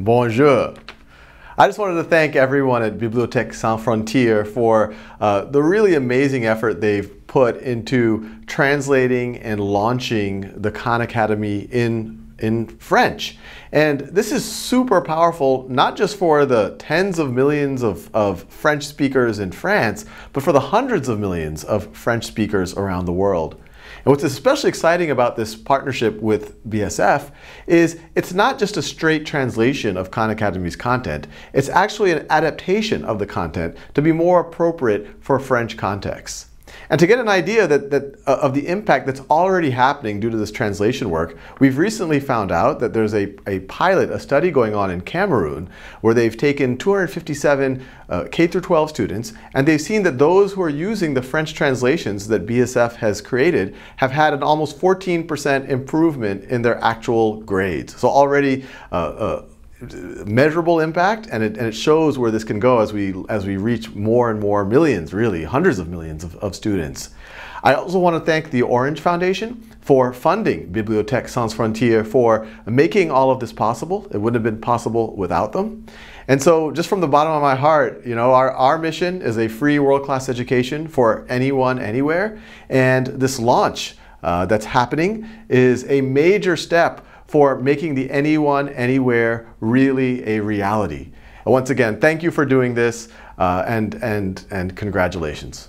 Bonjour. I just wanted to thank everyone at Bibliothèque Sans Frontières for uh, the really amazing effort they've put into translating and launching the Khan Academy in, in French. And this is super powerful, not just for the tens of millions of, of French speakers in France, but for the hundreds of millions of French speakers around the world. And what's especially exciting about this partnership with BSF is it's not just a straight translation of Khan Academy's content, it's actually an adaptation of the content to be more appropriate for French contexts. And to get an idea that, that, uh, of the impact that's already happening due to this translation work, we've recently found out that there's a, a pilot, a study going on in Cameroon, where they've taken 257 uh, K through 12 students, and they've seen that those who are using the French translations that BSF has created have had an almost 14% improvement in their actual grades. So already uh, uh measurable impact and it, and it shows where this can go as we as we reach more and more millions really hundreds of millions of, of students I also want to thank the Orange Foundation for funding Bibliothèque Sans Frontières for making all of this possible. It wouldn't have been possible without them. And so just from the bottom of my heart, you know, our, our mission is a free world-class education for anyone, anywhere. And this launch uh, that's happening is a major step for making the anyone, anywhere really a reality. Once again, thank you for doing this uh, and, and, and congratulations.